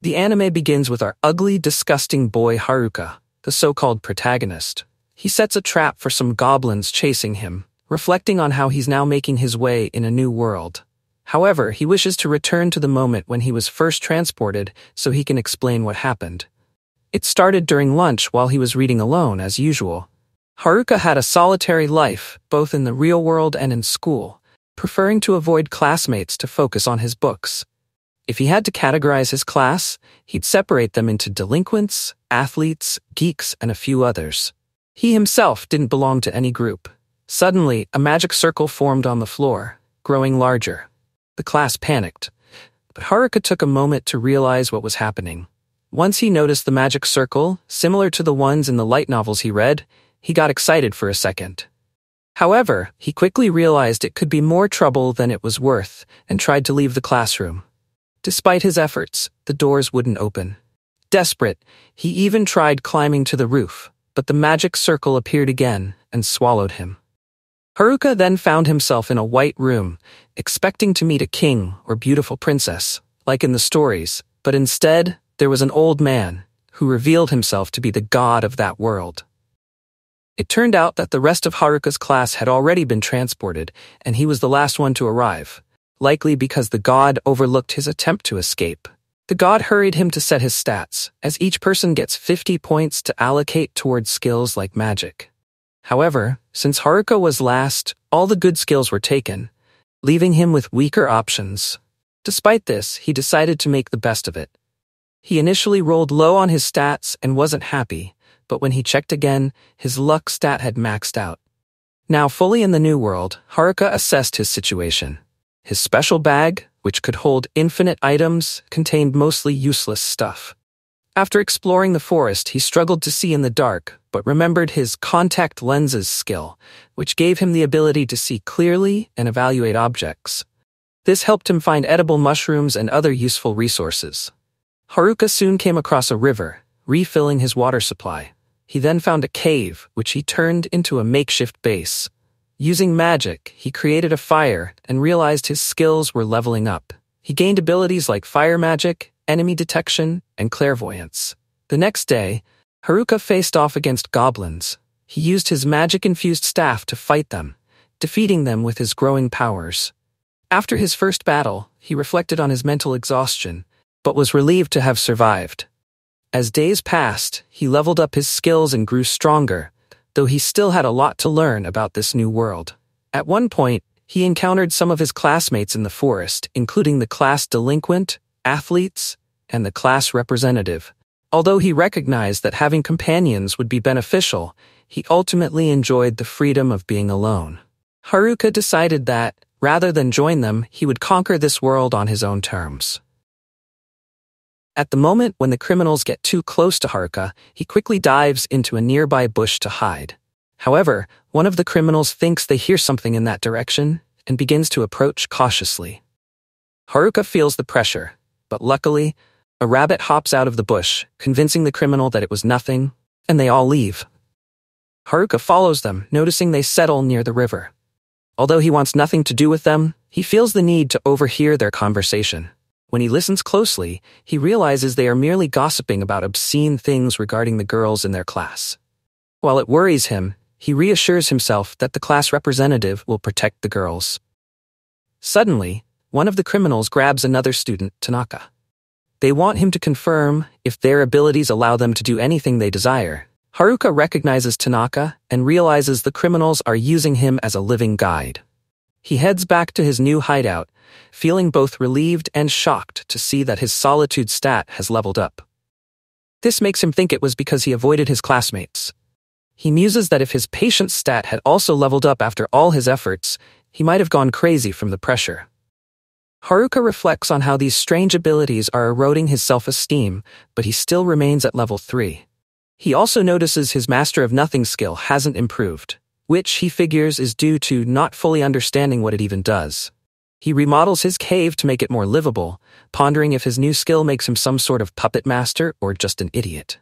The anime begins with our ugly, disgusting boy Haruka, the so-called protagonist. He sets a trap for some goblins chasing him, reflecting on how he's now making his way in a new world. However, he wishes to return to the moment when he was first transported so he can explain what happened. It started during lunch while he was reading alone, as usual. Haruka had a solitary life, both in the real world and in school, preferring to avoid classmates to focus on his books. If he had to categorize his class, he'd separate them into delinquents, athletes, geeks, and a few others. He himself didn't belong to any group. Suddenly, a magic circle formed on the floor, growing larger. The class panicked, but Haruka took a moment to realize what was happening. Once he noticed the magic circle, similar to the ones in the light novels he read, he got excited for a second. However, he quickly realized it could be more trouble than it was worth and tried to leave the classroom. Despite his efforts, the doors wouldn't open. Desperate, he even tried climbing to the roof, but the magic circle appeared again and swallowed him. Haruka then found himself in a white room, expecting to meet a king or beautiful princess, like in the stories, but instead, there was an old man who revealed himself to be the god of that world. It turned out that the rest of Haruka's class had already been transported, and he was the last one to arrive likely because the god overlooked his attempt to escape. The god hurried him to set his stats, as each person gets 50 points to allocate towards skills like magic. However, since Haruka was last, all the good skills were taken, leaving him with weaker options. Despite this, he decided to make the best of it. He initially rolled low on his stats and wasn't happy, but when he checked again, his luck stat had maxed out. Now fully in the new world, Haruka assessed his situation. His special bag, which could hold infinite items, contained mostly useless stuff. After exploring the forest, he struggled to see in the dark, but remembered his contact lenses skill, which gave him the ability to see clearly and evaluate objects. This helped him find edible mushrooms and other useful resources. Haruka soon came across a river, refilling his water supply. He then found a cave, which he turned into a makeshift base. Using magic, he created a fire and realized his skills were leveling up. He gained abilities like fire magic, enemy detection, and clairvoyance. The next day, Haruka faced off against goblins. He used his magic infused staff to fight them, defeating them with his growing powers. After his first battle, he reflected on his mental exhaustion, but was relieved to have survived. As days passed, he leveled up his skills and grew stronger, though he still had a lot to learn about this new world. At one point, he encountered some of his classmates in the forest, including the class delinquent, athletes, and the class representative. Although he recognized that having companions would be beneficial, he ultimately enjoyed the freedom of being alone. Haruka decided that, rather than join them, he would conquer this world on his own terms. At the moment when the criminals get too close to Haruka, he quickly dives into a nearby bush to hide. However, one of the criminals thinks they hear something in that direction and begins to approach cautiously. Haruka feels the pressure, but luckily, a rabbit hops out of the bush, convincing the criminal that it was nothing, and they all leave. Haruka follows them, noticing they settle near the river. Although he wants nothing to do with them, he feels the need to overhear their conversation. When he listens closely, he realizes they are merely gossiping about obscene things regarding the girls in their class. While it worries him, he reassures himself that the class representative will protect the girls. Suddenly, one of the criminals grabs another student, Tanaka. They want him to confirm if their abilities allow them to do anything they desire. Haruka recognizes Tanaka and realizes the criminals are using him as a living guide. He heads back to his new hideout feeling both relieved and shocked to see that his solitude stat has leveled up. This makes him think it was because he avoided his classmates. He muses that if his patience stat had also leveled up after all his efforts, he might have gone crazy from the pressure. Haruka reflects on how these strange abilities are eroding his self-esteem, but he still remains at level 3. He also notices his Master of Nothing skill hasn't improved, which he figures is due to not fully understanding what it even does. He remodels his cave to make it more livable, pondering if his new skill makes him some sort of puppet master or just an idiot.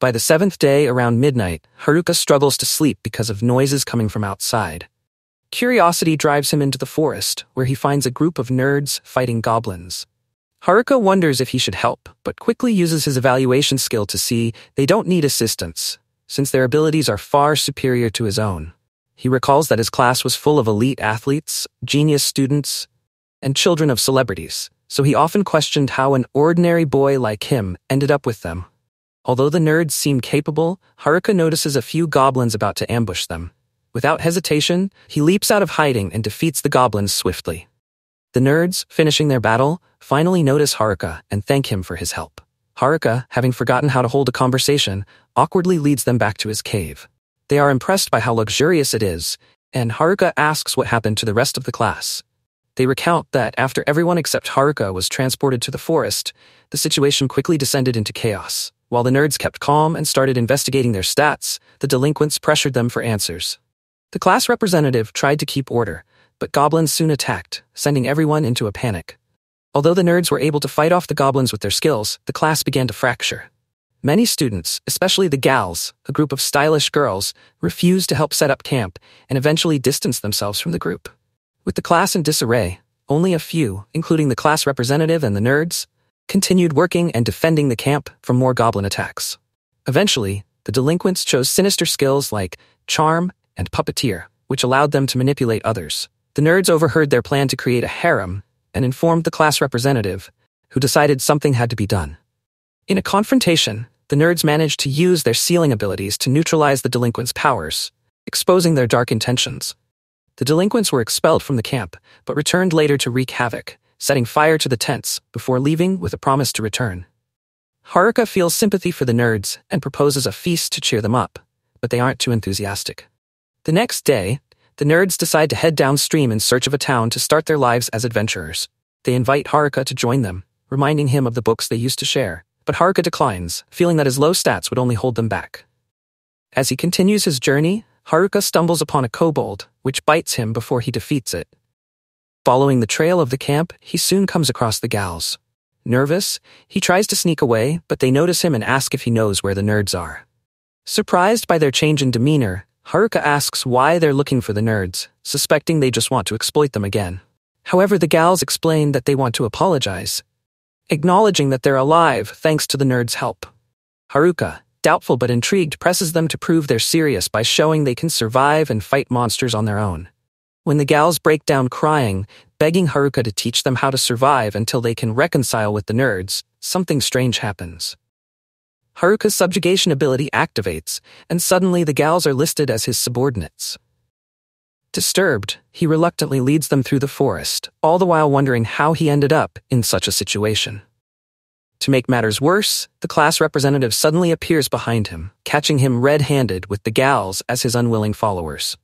By the seventh day, around midnight, Haruka struggles to sleep because of noises coming from outside. Curiosity drives him into the forest, where he finds a group of nerds fighting goblins. Haruka wonders if he should help, but quickly uses his evaluation skill to see they don't need assistance, since their abilities are far superior to his own. He recalls that his class was full of elite athletes, genius students, and children of celebrities, so he often questioned how an ordinary boy like him ended up with them. Although the nerds seem capable, Haruka notices a few goblins about to ambush them. Without hesitation, he leaps out of hiding and defeats the goblins swiftly. The nerds, finishing their battle, finally notice Haruka and thank him for his help. Haruka, having forgotten how to hold a conversation, awkwardly leads them back to his cave. They are impressed by how luxurious it is, and Haruka asks what happened to the rest of the class. They recount that after everyone except Haruka was transported to the forest, the situation quickly descended into chaos. While the nerds kept calm and started investigating their stats, the delinquents pressured them for answers. The class representative tried to keep order, but goblins soon attacked, sending everyone into a panic. Although the nerds were able to fight off the goblins with their skills, the class began to fracture. Many students, especially the gals, a group of stylish girls, refused to help set up camp and eventually distanced themselves from the group. With the class in disarray, only a few, including the class representative and the nerds, continued working and defending the camp from more goblin attacks. Eventually, the delinquents chose sinister skills like charm and puppeteer, which allowed them to manipulate others. The nerds overheard their plan to create a harem and informed the class representative, who decided something had to be done. In a confrontation, the nerds managed to use their sealing abilities to neutralize the delinquents' powers, exposing their dark intentions. The delinquents were expelled from the camp, but returned later to wreak havoc, setting fire to the tents before leaving with a promise to return. Haruka feels sympathy for the nerds and proposes a feast to cheer them up, but they aren't too enthusiastic. The next day, the nerds decide to head downstream in search of a town to start their lives as adventurers. They invite Haruka to join them, reminding him of the books they used to share, but Haruka declines, feeling that his low stats would only hold them back. As he continues his journey, Haruka stumbles upon a kobold, which bites him before he defeats it. Following the trail of the camp, he soon comes across the gals. Nervous, he tries to sneak away, but they notice him and ask if he knows where the nerds are. Surprised by their change in demeanor, Haruka asks why they're looking for the nerds, suspecting they just want to exploit them again. However, the gals explain that they want to apologize, acknowledging that they're alive thanks to the nerds' help. Haruka, doubtful but intrigued, presses them to prove they're serious by showing they can survive and fight monsters on their own. When the gals break down crying, begging Haruka to teach them how to survive until they can reconcile with the nerds, something strange happens. Haruka's subjugation ability activates, and suddenly the gals are listed as his subordinates. Disturbed, he reluctantly leads them through the forest, all the while wondering how he ended up in such a situation. To make matters worse, the class representative suddenly appears behind him, catching him red handed with the gals as his unwilling followers.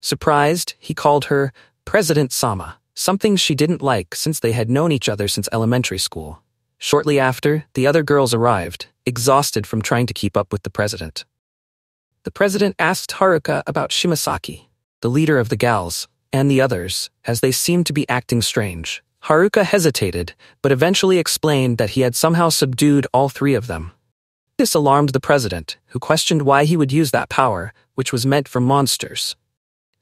Surprised, he called her President Sama, something she didn't like since they had known each other since elementary school. Shortly after, the other girls arrived, exhausted from trying to keep up with the president. The president asked Haruka about Shimazaki, the leader of the gals, and the others, as they seemed to be acting strange. Haruka hesitated, but eventually explained that he had somehow subdued all three of them. This alarmed the president, who questioned why he would use that power, which was meant for monsters.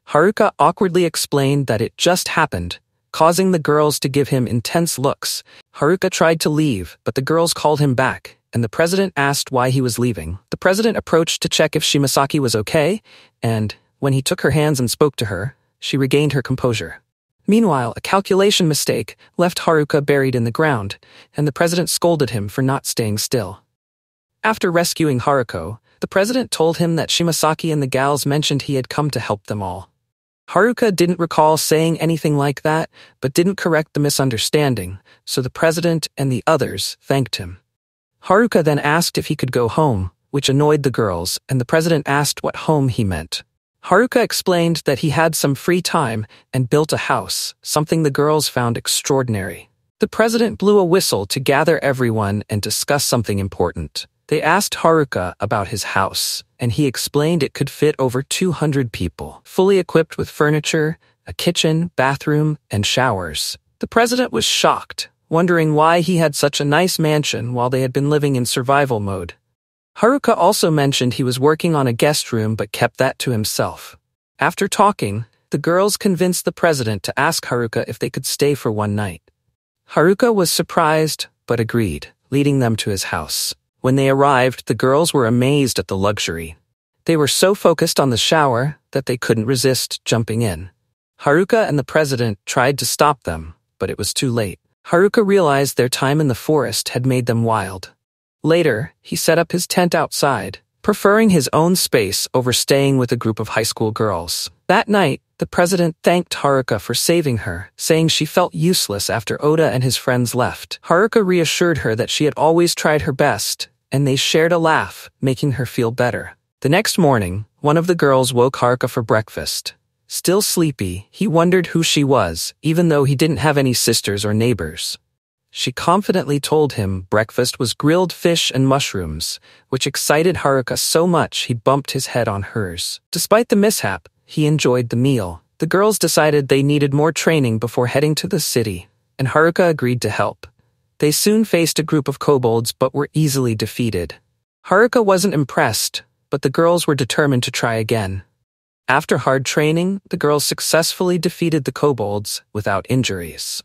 Haruka awkwardly explained that it just happened causing the girls to give him intense looks. Haruka tried to leave, but the girls called him back, and the president asked why he was leaving. The president approached to check if Shimazaki was okay, and, when he took her hands and spoke to her, she regained her composure. Meanwhile, a calculation mistake left Haruka buried in the ground, and the president scolded him for not staying still. After rescuing Haruka, the president told him that Shimazaki and the gals mentioned he had come to help them all. Haruka didn't recall saying anything like that, but didn't correct the misunderstanding, so the president and the others thanked him. Haruka then asked if he could go home, which annoyed the girls, and the president asked what home he meant. Haruka explained that he had some free time and built a house, something the girls found extraordinary. The president blew a whistle to gather everyone and discuss something important. They asked Haruka about his house, and he explained it could fit over 200 people, fully equipped with furniture, a kitchen, bathroom, and showers. The president was shocked, wondering why he had such a nice mansion while they had been living in survival mode. Haruka also mentioned he was working on a guest room but kept that to himself. After talking, the girls convinced the president to ask Haruka if they could stay for one night. Haruka was surprised, but agreed, leading them to his house. When they arrived, the girls were amazed at the luxury. They were so focused on the shower that they couldn't resist jumping in. Haruka and the president tried to stop them, but it was too late. Haruka realized their time in the forest had made them wild. Later, he set up his tent outside, preferring his own space over staying with a group of high school girls. That night, the president thanked Haruka for saving her, saying she felt useless after Oda and his friends left. Haruka reassured her that she had always tried her best, and they shared a laugh, making her feel better. The next morning, one of the girls woke Haruka for breakfast. Still sleepy, he wondered who she was, even though he didn't have any sisters or neighbors. She confidently told him breakfast was grilled fish and mushrooms, which excited Haruka so much he bumped his head on hers. Despite the mishap, he enjoyed the meal. The girls decided they needed more training before heading to the city, and Haruka agreed to help. They soon faced a group of kobolds but were easily defeated. Haruka wasn't impressed, but the girls were determined to try again. After hard training, the girls successfully defeated the kobolds without injuries.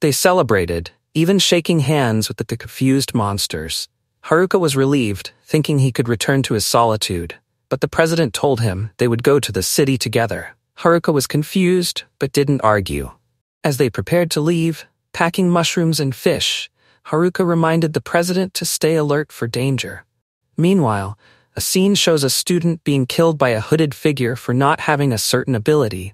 They celebrated, even shaking hands with the confused monsters. Haruka was relieved, thinking he could return to his solitude, but the president told him they would go to the city together. Haruka was confused, but didn't argue. As they prepared to leave, packing mushrooms and fish, Haruka reminded the president to stay alert for danger. Meanwhile, a scene shows a student being killed by a hooded figure for not having a certain ability.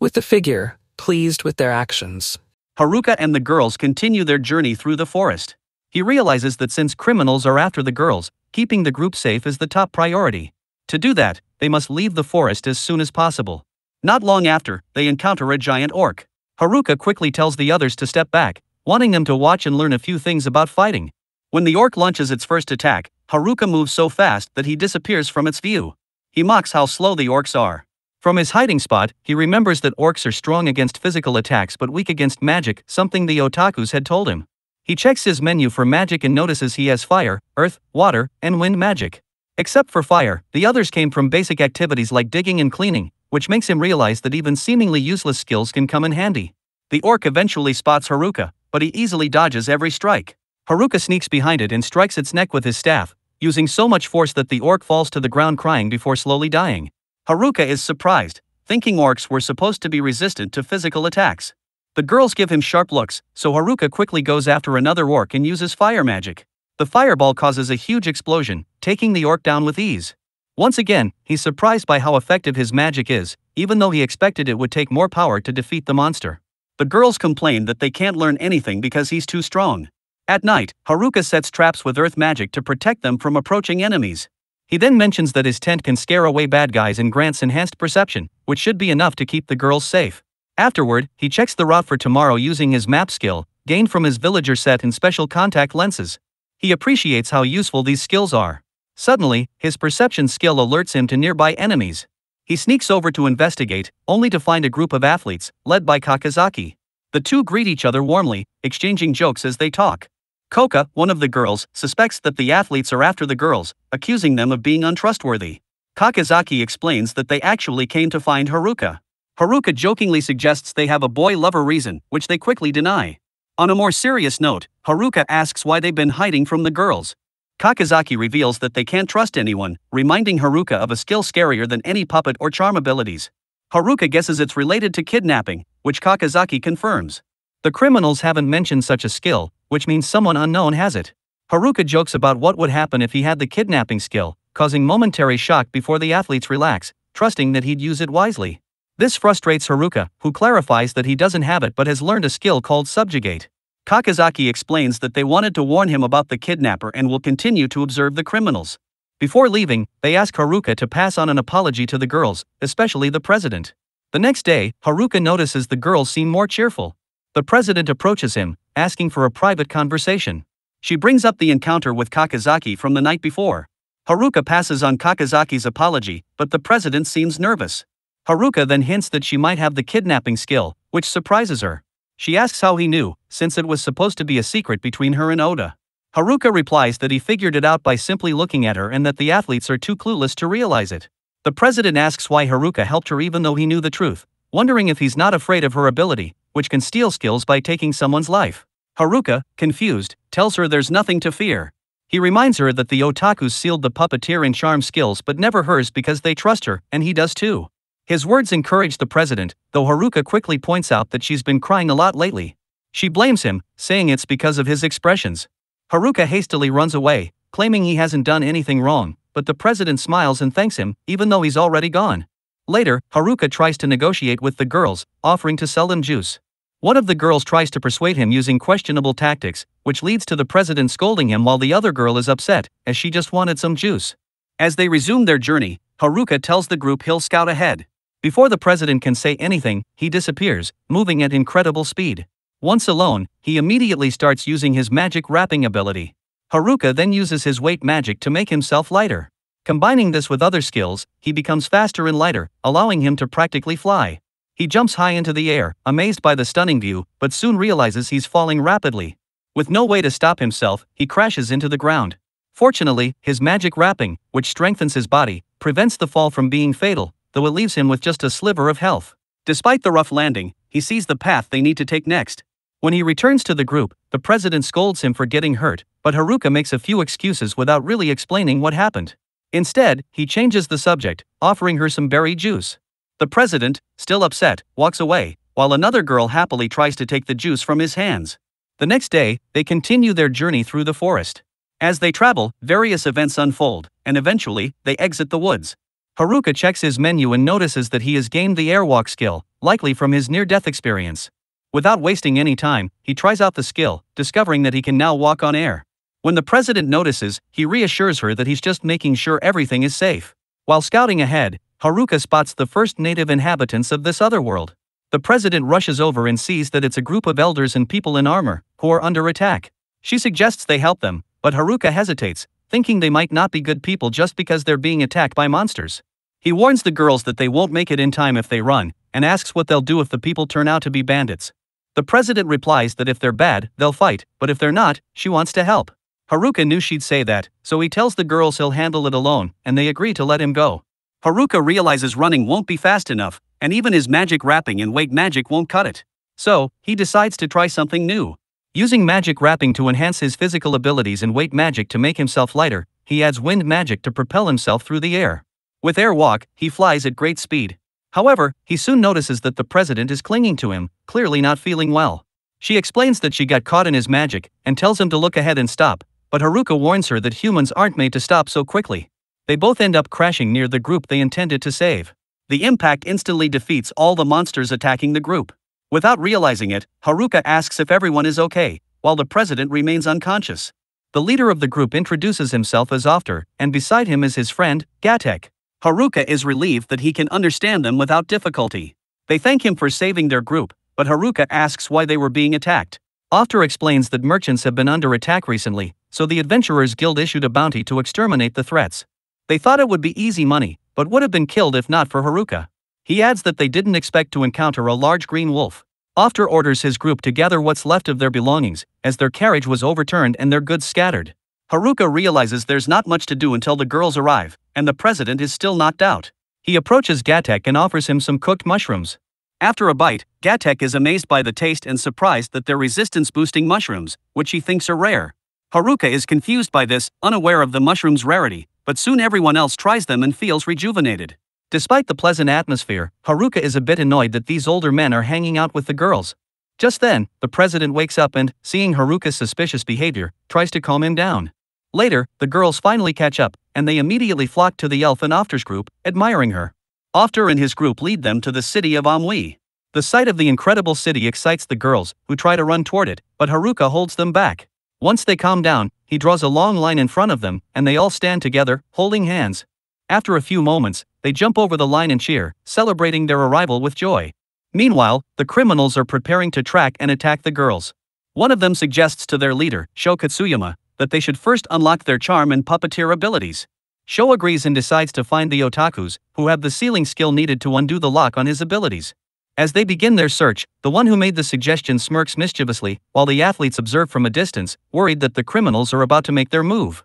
With the figure, pleased with their actions, Haruka and the girls continue their journey through the forest. He realizes that since criminals are after the girls, keeping the group safe is the top priority. To do that, they must leave the forest as soon as possible. Not long after, they encounter a giant orc. Haruka quickly tells the others to step back, wanting them to watch and learn a few things about fighting. When the orc launches its first attack, Haruka moves so fast that he disappears from its view. He mocks how slow the orcs are. From his hiding spot, he remembers that orcs are strong against physical attacks but weak against magic, something the otakus had told him. He checks his menu for magic and notices he has fire, earth, water, and wind magic. Except for fire, the others came from basic activities like digging and cleaning, which makes him realize that even seemingly useless skills can come in handy. The orc eventually spots Haruka, but he easily dodges every strike. Haruka sneaks behind it and strikes its neck with his staff, using so much force that the orc falls to the ground crying before slowly dying. Haruka is surprised, thinking orcs were supposed to be resistant to physical attacks. The girls give him sharp looks, so Haruka quickly goes after another orc and uses fire magic. The fireball causes a huge explosion, taking the orc down with ease. Once again, he's surprised by how effective his magic is, even though he expected it would take more power to defeat the monster. The girls complain that they can't learn anything because he's too strong. At night, Haruka sets traps with earth magic to protect them from approaching enemies. He then mentions that his tent can scare away bad guys and grants enhanced perception, which should be enough to keep the girls safe. Afterward, he checks the route for tomorrow using his map skill, gained from his villager set and special contact lenses. He appreciates how useful these skills are. Suddenly, his perception skill alerts him to nearby enemies. He sneaks over to investigate, only to find a group of athletes, led by Kakizaki. The two greet each other warmly, exchanging jokes as they talk. Koka, one of the girls, suspects that the athletes are after the girls, accusing them of being untrustworthy. Kakizaki explains that they actually came to find Haruka. Haruka jokingly suggests they have a boy lover reason, which they quickly deny. On a more serious note, Haruka asks why they've been hiding from the girls. Kakizaki reveals that they can't trust anyone, reminding Haruka of a skill scarier than any puppet or charm abilities. Haruka guesses it's related to kidnapping, which Kakizaki confirms. The criminals haven't mentioned such a skill, which means someone unknown has it. Haruka jokes about what would happen if he had the kidnapping skill, causing momentary shock before the athletes relax, trusting that he'd use it wisely. This frustrates Haruka, who clarifies that he doesn't have it but has learned a skill called subjugate. Kakizaki explains that they wanted to warn him about the kidnapper and will continue to observe the criminals. Before leaving, they ask Haruka to pass on an apology to the girls, especially the president. The next day, Haruka notices the girls seem more cheerful. The president approaches him, asking for a private conversation. She brings up the encounter with Kakizaki from the night before. Haruka passes on Kakizaki's apology, but the president seems nervous. Haruka then hints that she might have the kidnapping skill, which surprises her. She asks how he knew, since it was supposed to be a secret between her and Oda. Haruka replies that he figured it out by simply looking at her and that the athletes are too clueless to realize it. The president asks why Haruka helped her even though he knew the truth, wondering if he's not afraid of her ability, which can steal skills by taking someone's life. Haruka, confused, tells her there's nothing to fear. He reminds her that the otakus sealed the puppeteer and charm skills but never hers because they trust her, and he does too. His words encourage the president, though Haruka quickly points out that she's been crying a lot lately. She blames him, saying it's because of his expressions. Haruka hastily runs away, claiming he hasn't done anything wrong, but the president smiles and thanks him, even though he's already gone. Later, Haruka tries to negotiate with the girls, offering to sell them juice. One of the girls tries to persuade him using questionable tactics, which leads to the president scolding him while the other girl is upset, as she just wanted some juice. As they resume their journey, Haruka tells the group he'll scout ahead. Before the president can say anything, he disappears, moving at incredible speed. Once alone, he immediately starts using his magic wrapping ability. Haruka then uses his weight magic to make himself lighter. Combining this with other skills, he becomes faster and lighter, allowing him to practically fly. He jumps high into the air, amazed by the stunning view, but soon realizes he's falling rapidly. With no way to stop himself, he crashes into the ground. Fortunately, his magic wrapping, which strengthens his body, prevents the fall from being fatal, though it leaves him with just a sliver of health. Despite the rough landing, he sees the path they need to take next. When he returns to the group, the president scolds him for getting hurt, but Haruka makes a few excuses without really explaining what happened. Instead, he changes the subject, offering her some berry juice. The president, still upset, walks away, while another girl happily tries to take the juice from his hands. The next day, they continue their journey through the forest. As they travel, various events unfold, and eventually, they exit the woods. Haruka checks his menu and notices that he has gained the airwalk skill, likely from his near death experience. Without wasting any time, he tries out the skill, discovering that he can now walk on air. When the president notices, he reassures her that he's just making sure everything is safe. While scouting ahead, Haruka spots the first native inhabitants of this other world. The president rushes over and sees that it's a group of elders and people in armor, who are under attack. She suggests they help them, but Haruka hesitates, thinking they might not be good people just because they're being attacked by monsters. He warns the girls that they won't make it in time if they run, and asks what they'll do if the people turn out to be bandits. The president replies that if they're bad, they'll fight, but if they're not, she wants to help. Haruka knew she'd say that, so he tells the girls he'll handle it alone, and they agree to let him go. Haruka realizes running won't be fast enough, and even his magic wrapping and weight magic won't cut it. So, he decides to try something new. Using magic wrapping to enhance his physical abilities and weight magic to make himself lighter, he adds wind magic to propel himself through the air. With air walk, he flies at great speed. However, he soon notices that the president is clinging to him, clearly not feeling well. She explains that she got caught in his magic and tells him to look ahead and stop, but Haruka warns her that humans aren't made to stop so quickly. They both end up crashing near the group they intended to save. The impact instantly defeats all the monsters attacking the group. Without realizing it, Haruka asks if everyone is okay, while the president remains unconscious. The leader of the group introduces himself as Ofter, and beside him is his friend, Gatek. Haruka is relieved that he can understand them without difficulty. They thank him for saving their group, but Haruka asks why they were being attacked. Ofter explains that merchants have been under attack recently, so the Adventurers Guild issued a bounty to exterminate the threats. They thought it would be easy money, but would have been killed if not for Haruka. He adds that they didn't expect to encounter a large green wolf. Ofter orders his group to gather what's left of their belongings, as their carriage was overturned and their goods scattered. Haruka realizes there's not much to do until the girls arrive, and the president is still knocked out. He approaches Gatek and offers him some cooked mushrooms. After a bite, Gatek is amazed by the taste and surprised that they're resistance boosting mushrooms, which he thinks are rare. Haruka is confused by this, unaware of the mushroom's rarity, but soon everyone else tries them and feels rejuvenated. Despite the pleasant atmosphere, Haruka is a bit annoyed that these older men are hanging out with the girls. Just then, the president wakes up and, seeing Haruka's suspicious behavior, tries to calm him down. Later, the girls finally catch up, and they immediately flock to the elf and Ofter's group, admiring her. Ofter and his group lead them to the city of Omui. The sight of the incredible city excites the girls, who try to run toward it, but Haruka holds them back. Once they calm down, he draws a long line in front of them, and they all stand together, holding hands. After a few moments, they jump over the line and cheer, celebrating their arrival with joy. Meanwhile, the criminals are preparing to track and attack the girls. One of them suggests to their leader, Sho Katsuyama, that they should first unlock their charm and puppeteer abilities. Sho agrees and decides to find the otakus, who have the sealing skill needed to undo the lock on his abilities. As they begin their search, the one who made the suggestion smirks mischievously, while the athletes observe from a distance, worried that the criminals are about to make their move.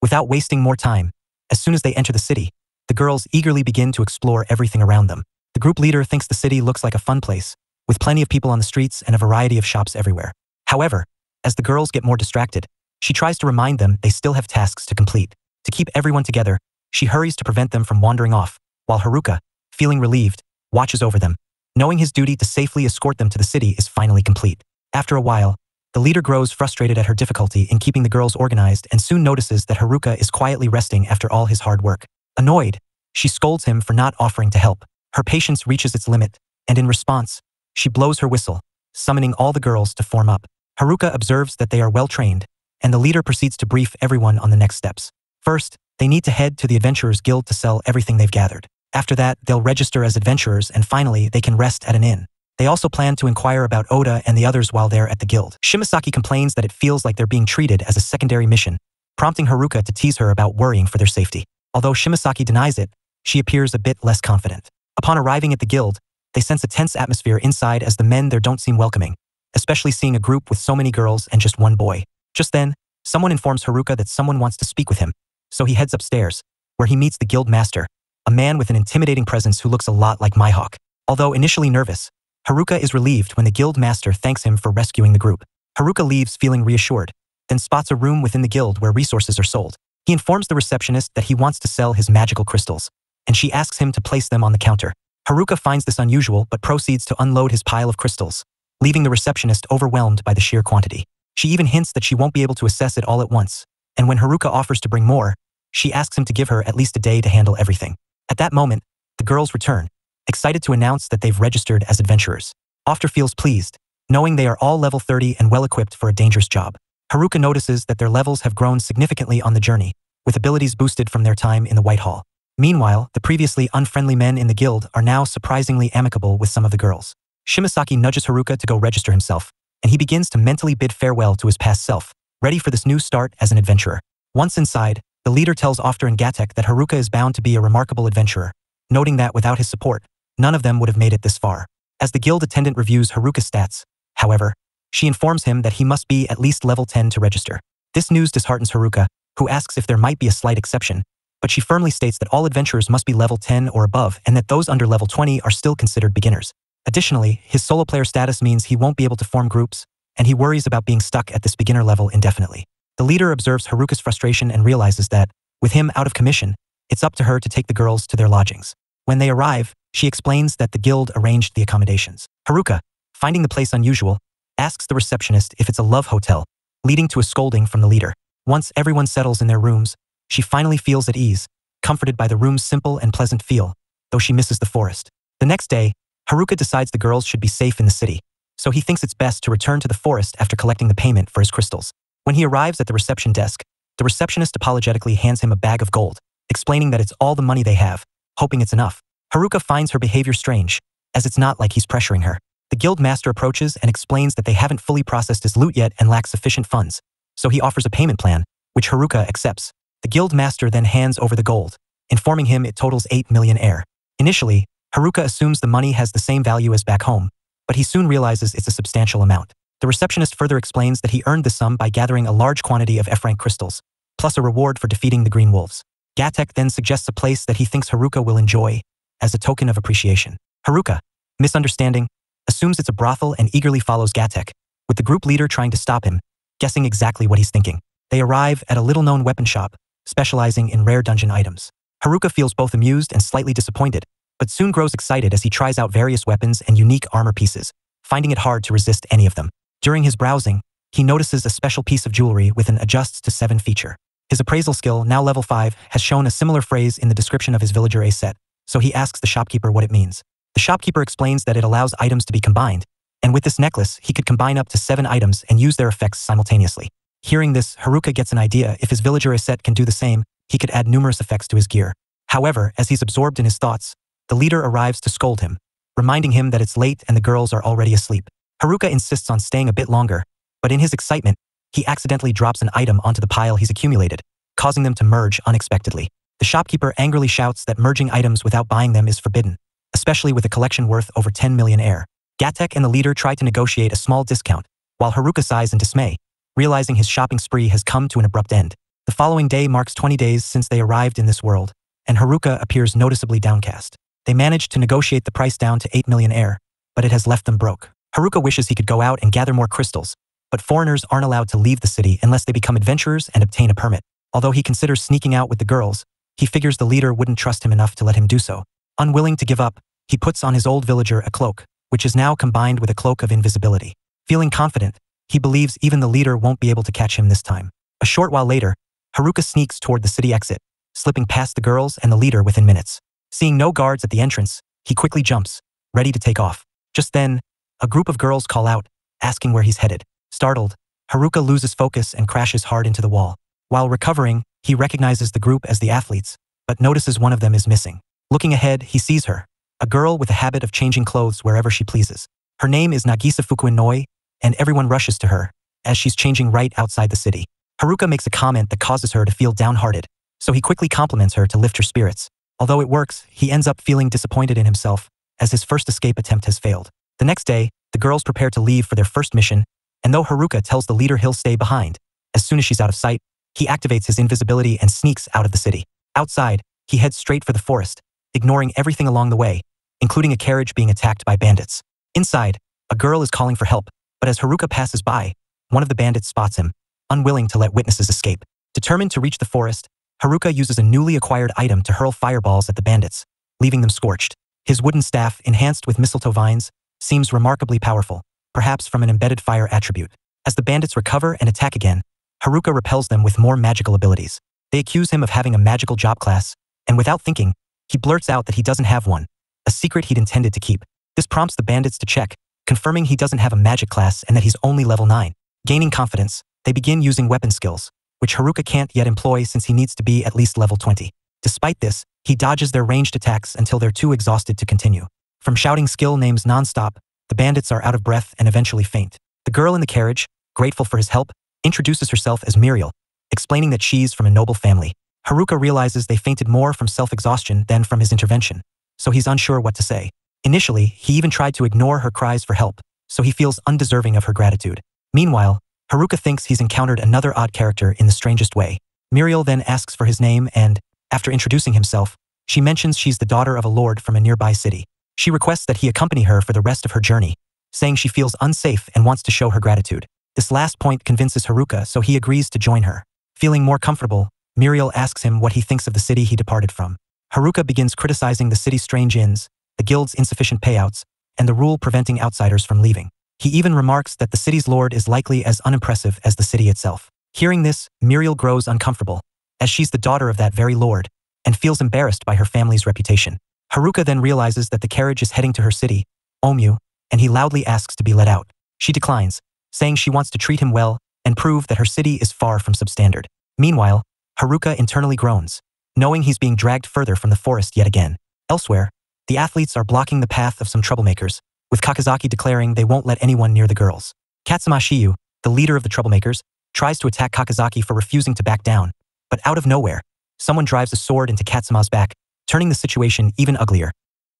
Without wasting more time, as soon as they enter the city, the girls eagerly begin to explore everything around them. The group leader thinks the city looks like a fun place, with plenty of people on the streets and a variety of shops everywhere. However, as the girls get more distracted, she tries to remind them they still have tasks to complete. To keep everyone together, she hurries to prevent them from wandering off, while Haruka, feeling relieved, watches over them, knowing his duty to safely escort them to the city is finally complete. After a while, the leader grows frustrated at her difficulty in keeping the girls organized and soon notices that Haruka is quietly resting after all his hard work. Annoyed, she scolds him for not offering to help. Her patience reaches its limit, and in response, she blows her whistle, summoning all the girls to form up. Haruka observes that they are well trained, and the leader proceeds to brief everyone on the next steps. First, they need to head to the Adventurers Guild to sell everything they've gathered. After that, they'll register as adventurers and finally, they can rest at an inn. They also plan to inquire about Oda and the others while they're at the guild. Shimazaki complains that it feels like they're being treated as a secondary mission, prompting Haruka to tease her about worrying for their safety. Although Shimazaki denies it, she appears a bit less confident. Upon arriving at the guild, they sense a tense atmosphere inside as the men there don't seem welcoming, especially seeing a group with so many girls and just one boy. Just then, someone informs Haruka that someone wants to speak with him, so he heads upstairs, where he meets the guild master, a man with an intimidating presence who looks a lot like Mihawk. Although initially nervous, Haruka is relieved when the guild master thanks him for rescuing the group. Haruka leaves feeling reassured, then spots a room within the guild where resources are sold. He informs the receptionist that he wants to sell his magical crystals, and she asks him to place them on the counter. Haruka finds this unusual but proceeds to unload his pile of crystals, leaving the receptionist overwhelmed by the sheer quantity. She even hints that she won't be able to assess it all at once, and when Haruka offers to bring more, she asks him to give her at least a day to handle everything. At that moment, the girls return, excited to announce that they've registered as adventurers. Ofter feels pleased, knowing they are all level 30 and well equipped for a dangerous job. Haruka notices that their levels have grown significantly on the journey, with abilities boosted from their time in the White Hall. Meanwhile, the previously unfriendly men in the guild are now surprisingly amicable with some of the girls. Shimazaki nudges Haruka to go register himself, and he begins to mentally bid farewell to his past self, ready for this new start as an adventurer. Once inside, the leader tells Ofter and Gatek that Haruka is bound to be a remarkable adventurer, noting that without his support, none of them would have made it this far. As the guild attendant reviews Haruka's stats, however, she informs him that he must be at least level 10 to register. This news disheartens Haruka, who asks if there might be a slight exception, but she firmly states that all adventurers must be level 10 or above and that those under level 20 are still considered beginners. Additionally, his solo player status means he won't be able to form groups, and he worries about being stuck at this beginner level indefinitely. The leader observes Haruka's frustration and realizes that, with him out of commission, it's up to her to take the girls to their lodgings. When they arrive, she explains that the guild arranged the accommodations. Haruka, finding the place unusual, asks the receptionist if it's a love hotel, leading to a scolding from the leader. Once everyone settles in their rooms, she finally feels at ease, comforted by the room's simple and pleasant feel, though she misses the forest. The next day, Haruka decides the girls should be safe in the city, so he thinks it's best to return to the forest after collecting the payment for his crystals. When he arrives at the reception desk, the receptionist apologetically hands him a bag of gold, explaining that it's all the money they have, hoping it's enough. Haruka finds her behavior strange, as it's not like he's pressuring her. The guild master approaches and explains that they haven't fully processed his loot yet and lack sufficient funds, so he offers a payment plan, which Haruka accepts. The guild master then hands over the gold, informing him it totals 8 million air. Initially, Haruka assumes the money has the same value as back home, but he soon realizes it's a substantial amount. The receptionist further explains that he earned the sum by gathering a large quantity of F rank crystals, plus a reward for defeating the Green Wolves. Gatek then suggests a place that he thinks Haruka will enjoy, as a token of appreciation. Haruka, misunderstanding, assumes it's a brothel and eagerly follows Gatek, with the group leader trying to stop him, guessing exactly what he's thinking. They arrive at a little-known weapon shop, specializing in rare dungeon items. Haruka feels both amused and slightly disappointed, but soon grows excited as he tries out various weapons and unique armor pieces, finding it hard to resist any of them. During his browsing, he notices a special piece of jewelry with an adjusts to 7 feature. His appraisal skill, now level 5, has shown a similar phrase in the description of his villager A set, so he asks the shopkeeper what it means. The shopkeeper explains that it allows items to be combined, and with this necklace, he could combine up to 7 items and use their effects simultaneously. Hearing this, Haruka gets an idea if his villager A set can do the same, he could add numerous effects to his gear. However, as he's absorbed in his thoughts, the leader arrives to scold him, reminding him that it's late and the girls are already asleep. Haruka insists on staying a bit longer, but in his excitement, he accidentally drops an item onto the pile he's accumulated, causing them to merge unexpectedly. The shopkeeper angrily shouts that merging items without buying them is forbidden, especially with a collection worth over 10 million air. Gatek and the leader try to negotiate a small discount, while Haruka sighs in dismay, realizing his shopping spree has come to an abrupt end. The following day marks 20 days since they arrived in this world, and Haruka appears noticeably downcast. They managed to negotiate the price down to 8 million air, but it has left them broke. Haruka wishes he could go out and gather more crystals, but foreigners aren't allowed to leave the city unless they become adventurers and obtain a permit. Although he considers sneaking out with the girls, he figures the leader wouldn't trust him enough to let him do so. Unwilling to give up, he puts on his old villager a cloak, which is now combined with a cloak of invisibility. Feeling confident, he believes even the leader won't be able to catch him this time. A short while later, Haruka sneaks toward the city exit, slipping past the girls and the leader within minutes. Seeing no guards at the entrance, he quickly jumps, ready to take off. Just then, a group of girls call out, asking where he's headed. Startled, Haruka loses focus and crashes hard into the wall. While recovering, he recognizes the group as the athletes, but notices one of them is missing. Looking ahead, he sees her, a girl with a habit of changing clothes wherever she pleases. Her name is Nagisa Fukuinoi, and everyone rushes to her, as she's changing right outside the city. Haruka makes a comment that causes her to feel downhearted, so he quickly compliments her to lift her spirits. Although it works, he ends up feeling disappointed in himself, as his first escape attempt has failed. The next day, the girls prepare to leave for their first mission, and though Haruka tells the leader he'll stay behind, as soon as she's out of sight, he activates his invisibility and sneaks out of the city. Outside, he heads straight for the forest, ignoring everything along the way, including a carriage being attacked by bandits. Inside, a girl is calling for help, but as Haruka passes by, one of the bandits spots him, unwilling to let witnesses escape. Determined to reach the forest, Haruka uses a newly acquired item to hurl fireballs at the bandits, leaving them scorched. His wooden staff, enhanced with mistletoe vines, seems remarkably powerful, perhaps from an embedded fire attribute. As the bandits recover and attack again, Haruka repels them with more magical abilities. They accuse him of having a magical job class, and without thinking, he blurts out that he doesn't have one, a secret he'd intended to keep. This prompts the bandits to check, confirming he doesn't have a magic class and that he's only level 9. Gaining confidence, they begin using weapon skills, which Haruka can't yet employ since he needs to be at least level 20. Despite this, he dodges their ranged attacks until they're too exhausted to continue. From shouting skill names nonstop, the bandits are out of breath and eventually faint. The girl in the carriage, grateful for his help, introduces herself as Muriel, explaining that she's from a noble family. Haruka realizes they fainted more from self-exhaustion than from his intervention, so he's unsure what to say. Initially, he even tried to ignore her cries for help, so he feels undeserving of her gratitude. Meanwhile, Haruka thinks he's encountered another odd character in the strangest way. Muriel then asks for his name and, after introducing himself, she mentions she's the daughter of a lord from a nearby city. She requests that he accompany her for the rest of her journey, saying she feels unsafe and wants to show her gratitude. This last point convinces Haruka, so he agrees to join her. Feeling more comfortable, Muriel asks him what he thinks of the city he departed from. Haruka begins criticizing the city's strange inns, the guild's insufficient payouts, and the rule preventing outsiders from leaving. He even remarks that the city's lord is likely as unimpressive as the city itself. Hearing this, Muriel grows uncomfortable, as she's the daughter of that very lord, and feels embarrassed by her family's reputation. Haruka then realizes that the carriage is heading to her city, Omu, and he loudly asks to be let out. She declines, saying she wants to treat him well and prove that her city is far from substandard. Meanwhile, Haruka internally groans, knowing he's being dragged further from the forest yet again. Elsewhere, the athletes are blocking the path of some troublemakers, with Kakizaki declaring they won't let anyone near the girls. Katsuma Shiyu, the leader of the troublemakers, tries to attack Kakizaki for refusing to back down, but out of nowhere, someone drives a sword into Katsuma's back, turning the situation even uglier.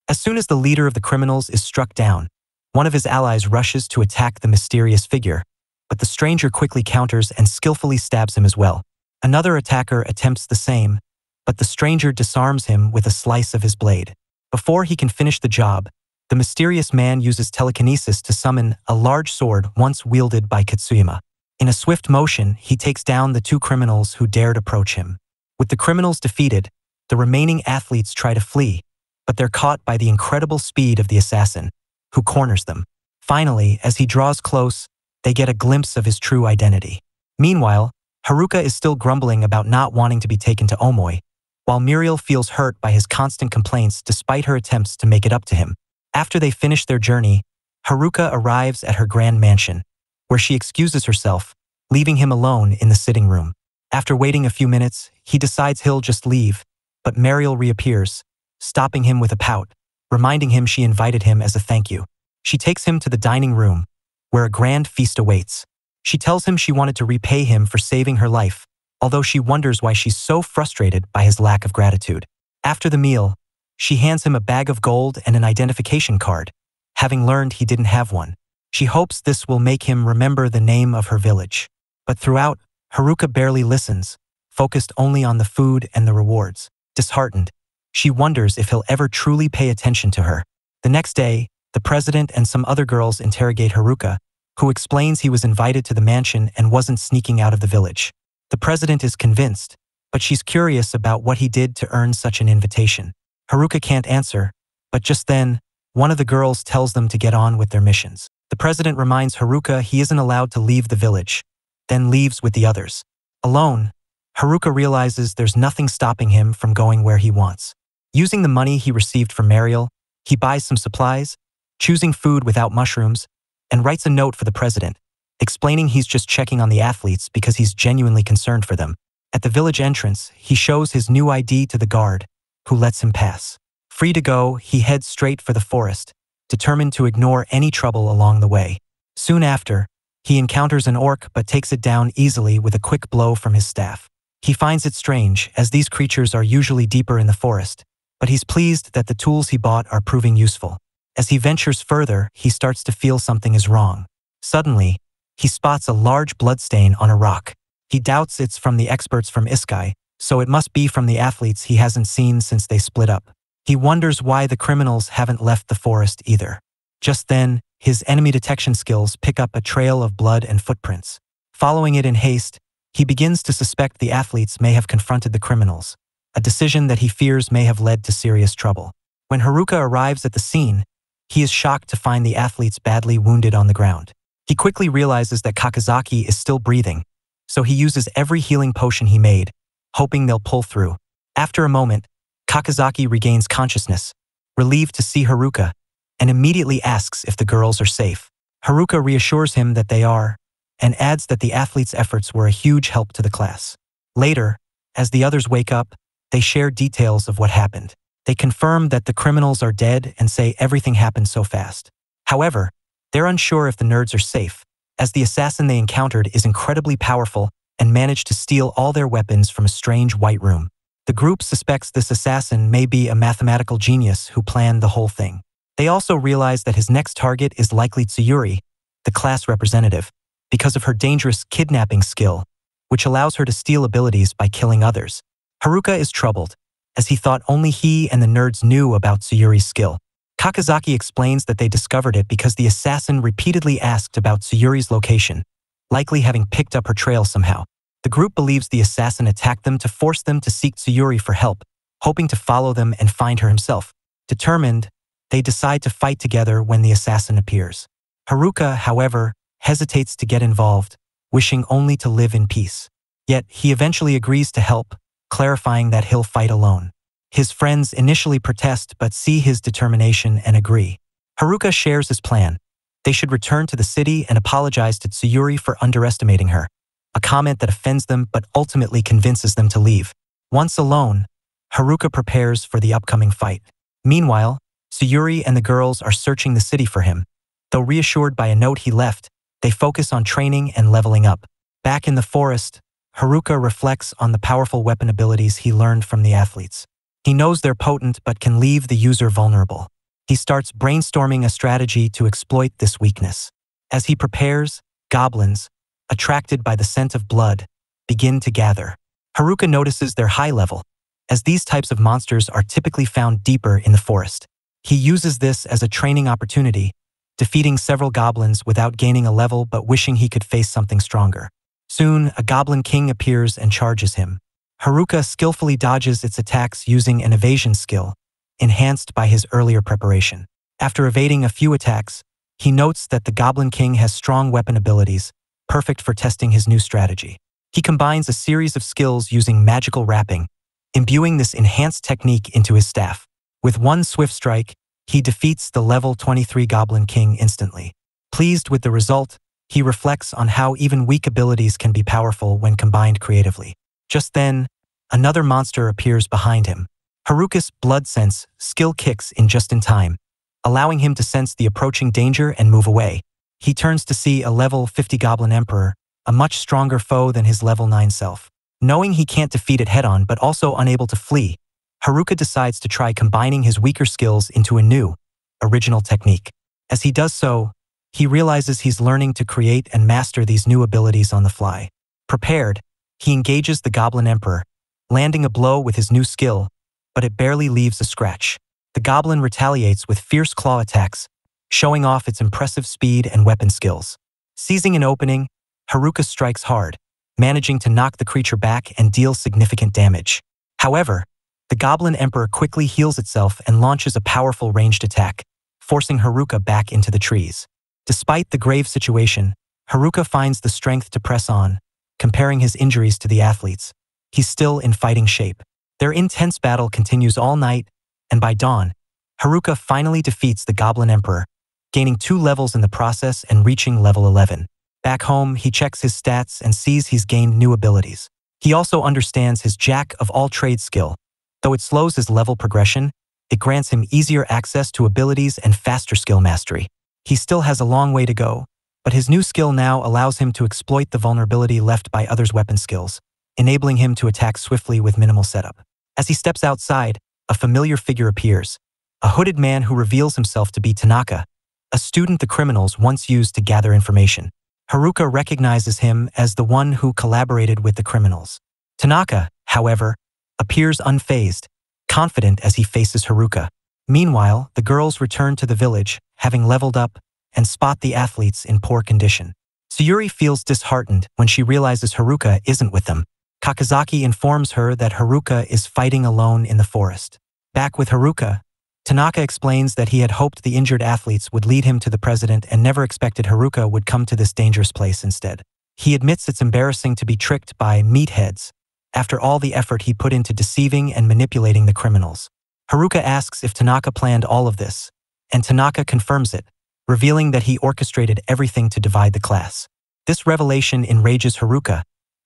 As soon as the leader of the criminals is struck down, one of his allies rushes to attack the mysterious figure, but the stranger quickly counters and skillfully stabs him as well. Another attacker attempts the same, but the stranger disarms him with a slice of his blade. Before he can finish the job, the mysterious man uses telekinesis to summon a large sword once wielded by Katsuyama. In a swift motion, he takes down the two criminals who dared approach him. With the criminals defeated, the remaining athletes try to flee, but they're caught by the incredible speed of the assassin, who corners them. Finally, as he draws close, they get a glimpse of his true identity. Meanwhile, Haruka is still grumbling about not wanting to be taken to Omui, while Muriel feels hurt by his constant complaints despite her attempts to make it up to him. After they finish their journey, Haruka arrives at her grand mansion, where she excuses herself, leaving him alone in the sitting room. After waiting a few minutes, he decides he'll just leave, but Mariel reappears, stopping him with a pout, reminding him she invited him as a thank you. She takes him to the dining room, where a grand feast awaits. She tells him she wanted to repay him for saving her life, although she wonders why she's so frustrated by his lack of gratitude. After the meal, she hands him a bag of gold and an identification card, having learned he didn't have one. She hopes this will make him remember the name of her village. But throughout, Haruka barely listens, focused only on the food and the rewards. Disheartened, she wonders if he'll ever truly pay attention to her. The next day, The president and some other girls interrogate Haruka, who explains he was invited to the mansion and wasn't sneaking out of the village. The president is convinced, but she's curious about what he did to earn such an invitation. Haruka can't answer, but just then, one of the girls tells them to get on with their missions. The president reminds Haruka he isn't allowed to leave the village, then leaves with the others. Alone, Haruka realizes there's nothing stopping him from going where he wants. Using the money he received from Mariel, he buys some supplies, choosing food without mushrooms, and writes a note for the president, explaining he's just checking on the athletes because he's genuinely concerned for them. At the village entrance, he shows his new ID to the guard, who lets him pass. Free to go, he heads straight for the forest, determined to ignore any trouble along the way. Soon after, he encounters an orc but takes it down easily with a quick blow from his staff. He finds it strange, as these creatures are usually deeper in the forest, but he's pleased that the tools he bought are proving useful. As he ventures further, he starts to feel something is wrong. Suddenly, he spots a large bloodstain on a rock. He doubts it's from the experts from Iskai, so it must be from the athletes he hasn't seen since they split up. He wonders why the criminals haven't left the forest either. Just then, his enemy detection skills pick up a trail of blood and footprints. Following it in haste, he begins to suspect the athletes may have confronted the criminals, a decision that he fears may have led to serious trouble. When Haruka arrives at the scene, he is shocked to find the athletes badly wounded on the ground. He quickly realizes that Kakizaki is still breathing, so he uses every healing potion he made, hoping they'll pull through. After a moment, Kakizaki regains consciousness, relieved to see Haruka, and immediately asks if the girls are safe. Haruka reassures him that they are, and adds that the athletes' efforts were a huge help to the class. Later, as the others wake up, they share details of what happened. They confirm that the criminals are dead and say everything happened so fast. However, they're unsure if the nerds are safe, as the assassin they encountered is incredibly powerful and managed to steal all their weapons from a strange white room. The group suspects this assassin may be a mathematical genius who planned the whole thing. They also realize that his next target is likely Tsuyuri, the class representative, because of her dangerous kidnapping skill, which allows her to steal abilities by killing others. Haruka is troubled, as he thought only he and the nerds knew about Tsuyuri's skill. Kakizaki explains that they discovered it because the assassin repeatedly asked about Tsuyuri's location, likely having picked up her trail somehow. The group believes the assassin attacked them to force them to seek Tsuyuri for help, hoping to follow them and find her himself. Determined, they decide to fight together when the assassin appears. Haruka, however, hesitates to get involved, wishing only to live in peace. Yet he eventually agrees to help, clarifying that he'll fight alone. His friends initially protest but see his determination and agree. Haruka shares his plan. They should return to the city and apologize to Tsuyuri for underestimating her, a comment that offends them but ultimately convinces them to leave. Once alone, Haruka prepares for the upcoming fight. Meanwhile, Tsuyuri and the girls are searching the city for him. Though reassured by a note he left, they focus on training and leveling up. Back in the forest, Haruka reflects on the powerful weapon abilities he learned from the athletes. He knows they're potent but can leave the user vulnerable. He starts brainstorming a strategy to exploit this weakness. As he prepares, goblins, attracted by the scent of blood, begin to gather. Haruka notices their high level, as these types of monsters are typically found deeper in the forest. He uses this as a training opportunity, defeating several goblins without gaining a level but wishing he could face something stronger. Soon, a goblin king appears and charges him. Haruka skillfully dodges its attacks using an evasion skill, enhanced by his earlier preparation. After evading a few attacks, he notes that the Goblin King has strong weapon abilities, perfect for testing his new strategy. He combines a series of skills using magical wrapping, imbuing this enhanced technique into his staff. With one swift strike, he defeats the level 23 Goblin King instantly. Pleased with the result, he reflects on how even weak abilities can be powerful when combined creatively. Just then, another monster appears behind him. Haruka's blood sense skill kicks in just in time, allowing him to sense the approaching danger and move away. He turns to see a level 50 Goblin Emperor, a much stronger foe than his level 9 self. Knowing he can't defeat it head-on but also unable to flee, Haruka decides to try combining his weaker skills into a new, original technique. As he does so, he realizes he's learning to create and master these new abilities on the fly. Prepared, he engages the Goblin Emperor, landing a blow with his new skill, but it barely leaves a scratch. The goblin retaliates with fierce claw attacks, showing off its impressive speed and weapon skills. Seizing an opening, Haruka strikes hard, managing to knock the creature back and deal significant damage. However, the Goblin Emperor quickly heals itself and launches a powerful ranged attack, forcing Haruka back into the trees. Despite the grave situation, Haruka finds the strength to press on, comparing his injuries to the athletes. He's still in fighting shape. Their intense battle continues all night, and by dawn, Haruka finally defeats the Goblin Emperor, gaining two levels in the process and reaching level 11. Back home, he checks his stats and sees he's gained new abilities. He also understands his Jack of all trades skill. Though it slows his level progression, it grants him easier access to abilities and faster skill mastery. He still has a long way to go, but his new skill now allows him to exploit the vulnerability left by others' weapon skills, enabling him to attack swiftly with minimal setup. As he steps outside, a familiar figure appears, a hooded man who reveals himself to be Tanaka, a student the criminals once used to gather information. Haruka recognizes him as the one who collaborated with the criminals. Tanaka, however, appears unfazed, confident as he faces Haruka. Meanwhile, the girls return to the village, having leveled up, and spot the athletes in poor condition. Sayuri feels disheartened when she realizes Haruka isn't with them. Kakizaki informs her that Haruka is fighting alone in the forest. Back with Haruka, Tanaka explains that he had hoped the injured athletes would lead him to the president and never expected Haruka would come to this dangerous place instead. He admits it's embarrassing to be tricked by meatheads after all the effort he put into deceiving and manipulating the criminals. Haruka asks if Tanaka planned all of this, and Tanaka confirms it, revealing that he orchestrated everything to divide the class. This revelation enrages Haruka,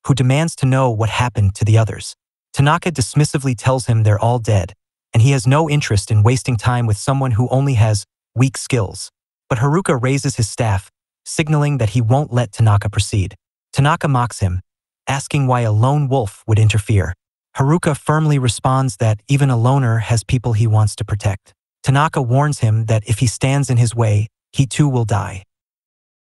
who demands to know what happened to the others. Tanaka dismissively tells him they're all dead, and he has no interest in wasting time with someone who only has weak skills. But Haruka raises his staff, signaling that he won't let Tanaka proceed. Tanaka mocks him, asking why a lone wolf would interfere. Haruka firmly responds that even a loner has people he wants to protect. Tanaka warns him that if he stands in his way, he too will die.